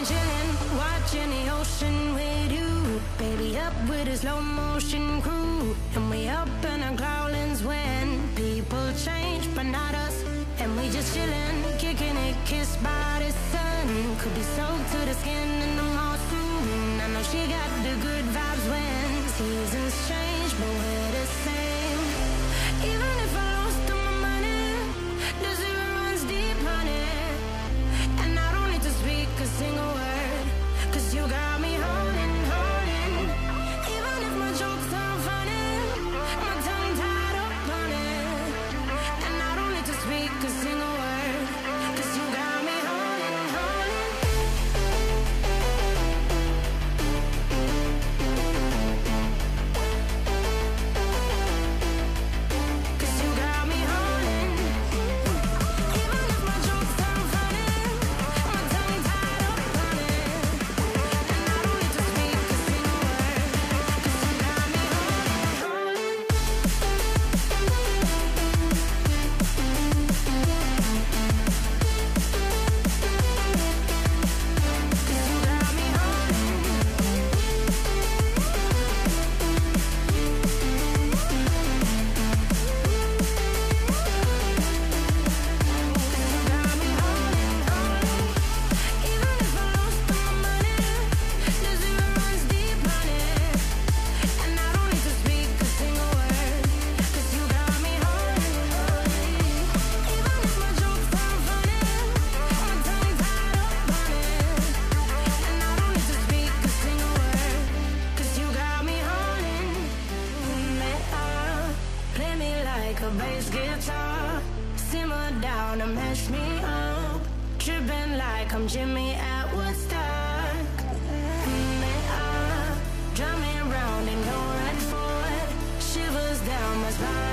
and chilling, watching the ocean with you. Baby, up with a slow motion crew. And we up in our growlings when people change, but not us. And we just chilling, kicking it, kissed by the sun. Could be soaked to the skin in the morning. I know she got. like a bass guitar. Simmer down and mash me up. Tripping like I'm Jimmy at Woodstock. May I drive me around and going for it. Shivers down my spine.